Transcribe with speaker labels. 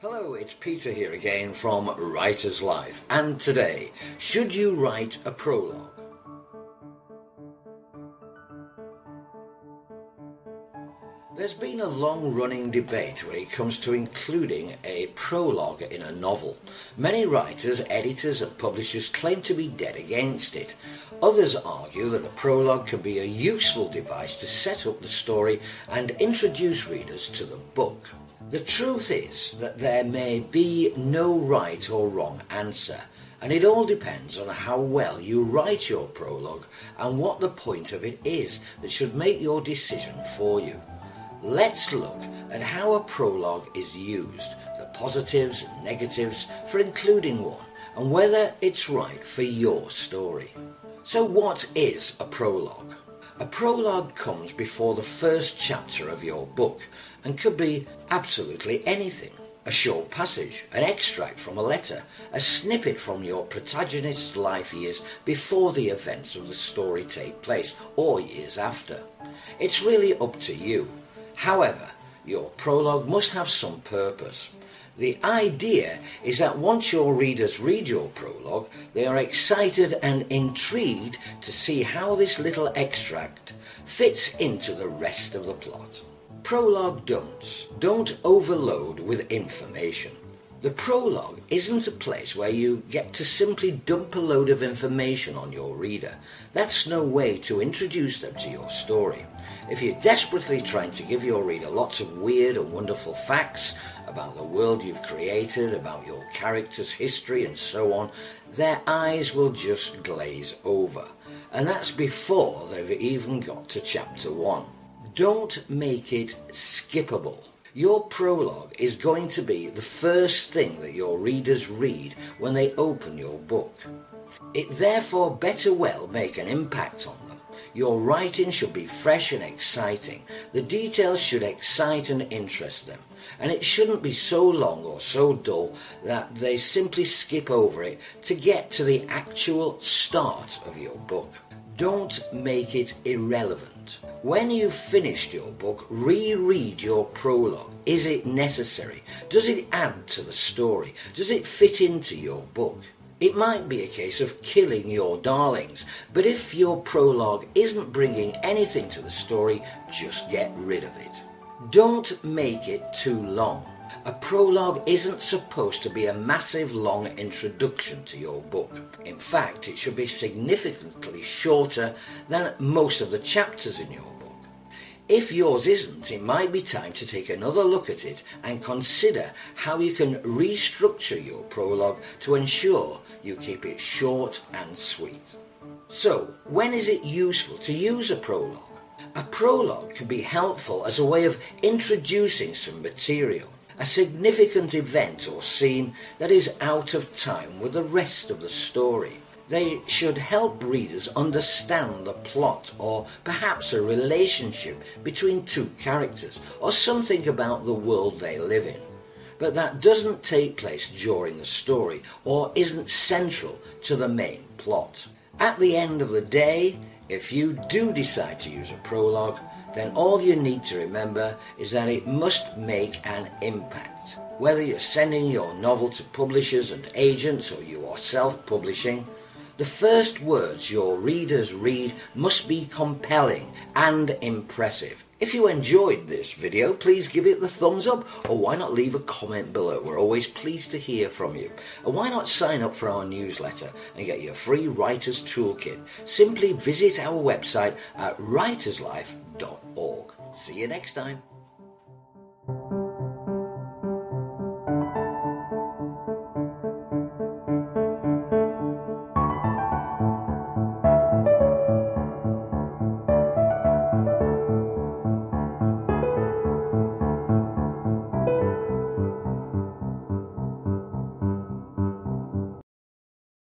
Speaker 1: Hello, it's Peter here again from Writer's Life, and today, should you write a prologue? There's been a long running debate when it comes to including a prologue in a novel. Many writers, editors, and publishers claim to be dead against it. Others argue that a prologue can be a useful device to set up the story and introduce readers to the book. The truth is that there may be no right or wrong answer, and it all depends on how well you write your prologue and what the point of it is that should make your decision for you. Let's look at how a prologue is used, the positives and negatives for including one, and whether it's right for your story. So, what is a prologue? A prologue comes before the first chapter of your book and could be absolutely anything. A short passage, an extract from a letter, a snippet from your protagonist's life years before the events of the story take place or years after. It's really up to you However, your prologue must have some purpose. The idea is that once your readers read your prologue, they are excited and intrigued to see how this little extract fits into the rest of the plot. Prologue don'ts. Don't overload with information. The prologue isn't a place where you get to simply dump a load of information on your reader. That's no way to introduce them to your story. If you're desperately trying to give your reader lots of weird and wonderful facts about the world you've created, about your character's history, and so on, their eyes will just glaze over. And that's before they've even got to chapter one. Don't make it skippable. Your prologue is going to be the first thing that your readers read when they open your book. It therefore better well make an impact on them. Your writing should be fresh and exciting. The details should excite and interest them. And it shouldn't be so long or so dull that they simply skip over it to get to the actual start of your book. Don't make it irrelevant. When you've finished your book, reread your prologue. Is it necessary? Does it add to the story? Does it fit into your book? It might be a case of killing your darlings, but if your prologue isn't bringing anything to the story, just get rid of it. Don't make it too long. A prologue isn't supposed to be a massive long introduction to your book. In fact, it should be significantly shorter than most of the chapters in your book. If yours isn't, it might be time to take another look at it and consider how you can restructure your prologue to ensure you keep it short and sweet. So, when is it useful to use a prologue? A prologue can be helpful as a way of introducing some material a significant event or scene that is out of time with the rest of the story. They should help readers understand the plot or perhaps a relationship between two characters or something about the world they live in. But that doesn't take place during the story or isn't central to the main plot. At the end of the day, if you do decide to use a prologue, then all you need to remember is that it must make an impact. Whether you're sending your novel to publishers and agents or you are self publishing, the first words your readers read must be compelling and impressive. If you enjoyed this video, please give it the thumbs up, or why not leave a comment below? We're always pleased to hear from you. And why not sign up for our newsletter and get your free Writer's Toolkit? Simply visit our website at writerslife.org. See you next time.